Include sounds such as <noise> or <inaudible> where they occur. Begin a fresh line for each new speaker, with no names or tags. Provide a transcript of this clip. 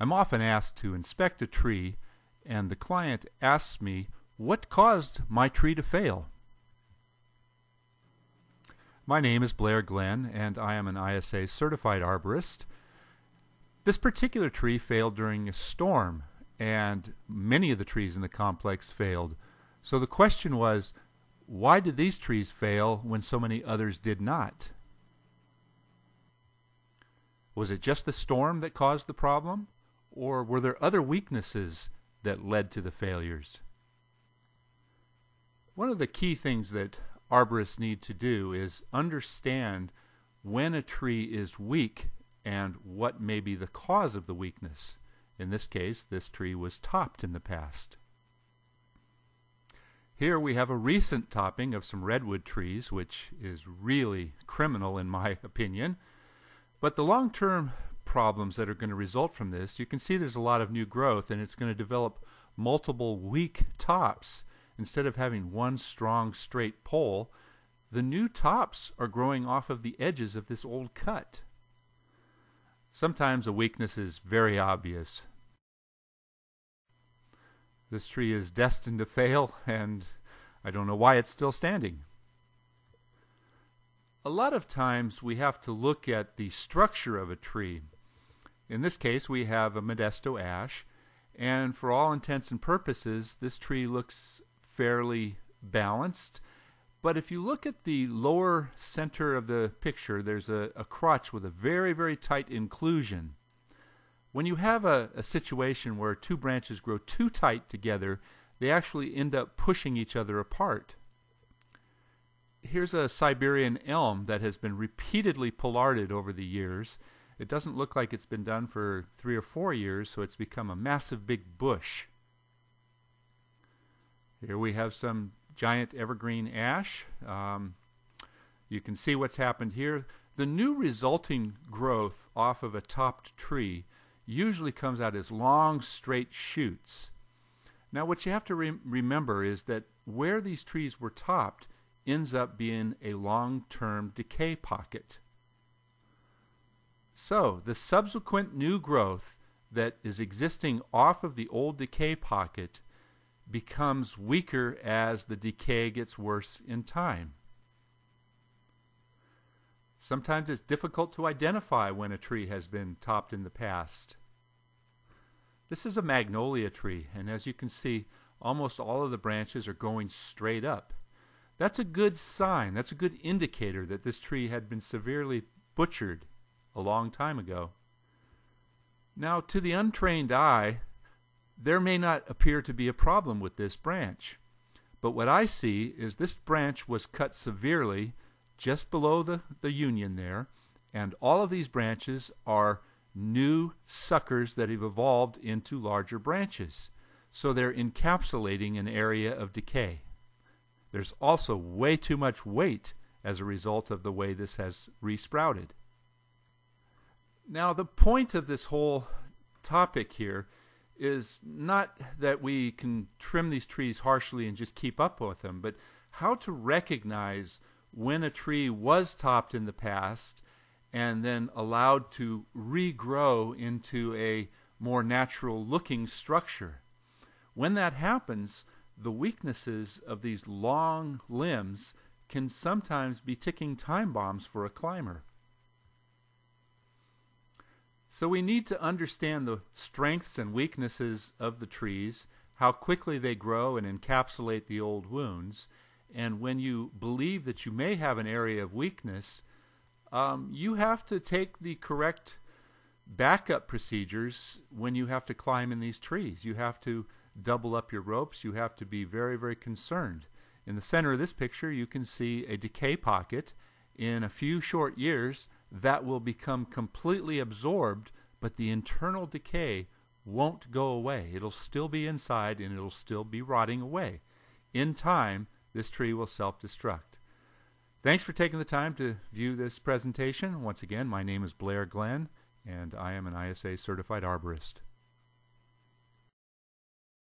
I'm often asked to inspect a tree, and the client asks me what caused my tree to fail. My name is Blair Glenn, and I am an ISA certified arborist. This particular tree failed during a storm, and many of the trees in the complex failed. So the question was why did these trees fail when so many others did not? Was it just the storm that caused the problem? Or were there other weaknesses that led to the failures? One of the key things that arborists need to do is understand when a tree is weak and what may be the cause of the weakness. In this case, this tree was topped in the past. Here we have a recent topping of some redwood trees, which is really criminal in my <laughs> opinion. But the long-term problems that are going to result from this, you can see there's a lot of new growth and it's going to develop multiple weak tops. Instead of having one strong straight pole, the new tops are growing off of the edges of this old cut. Sometimes a weakness is very obvious. This tree is destined to fail and I don't know why it's still standing a lot of times we have to look at the structure of a tree. In this case, we have a Modesto ash, and for all intents and purposes, this tree looks fairly balanced. But if you look at the lower center of the picture, there's a, a crotch with a very, very tight inclusion. When you have a, a situation where two branches grow too tight together, they actually end up pushing each other apart here's a Siberian elm that has been repeatedly pollarded over the years. It doesn't look like it's been done for three or four years, so it's become a massive big bush. Here we have some giant evergreen ash. Um, you can see what's happened here. The new resulting growth off of a topped tree usually comes out as long, straight shoots. Now, what you have to re remember is that where these trees were topped, ends up being a long-term decay pocket. So the subsequent new growth that is existing off of the old decay pocket becomes weaker as the decay gets worse in time. Sometimes it's difficult to identify when a tree has been topped in the past. This is a magnolia tree, and as you can see, almost all of the branches are going straight up. That's a good sign. That's a good indicator that this tree had been severely butchered a long time ago. Now, to the untrained eye, there may not appear to be a problem with this branch. But what I see is this branch was cut severely just below the, the union there, and all of these branches are new suckers that have evolved into larger branches. So they're encapsulating an area of decay. There's also way too much weight as a result of the way this has resprouted. Now, the point of this whole topic here is not that we can trim these trees harshly and just keep up with them, but how to recognize when a tree was topped in the past and then allowed to regrow into a more natural looking structure. When that happens, the weaknesses of these long limbs can sometimes be ticking time bombs for a climber. So we need to understand the strengths and weaknesses of the trees, how quickly they grow and encapsulate the old wounds, and when you believe that you may have an area of weakness, um, you have to take the correct backup procedures when you have to climb in these trees. You have to double up your ropes, you have to be very, very concerned. In the center of this picture, you can see a decay pocket. In a few short years, that will become completely absorbed, but the internal decay won't go away. It'll still be inside and it'll still be rotting away. In time, this tree will self-destruct. Thanks for taking the time to view this presentation. Once again, my name is Blair Glenn, and I am an ISA certified arborist.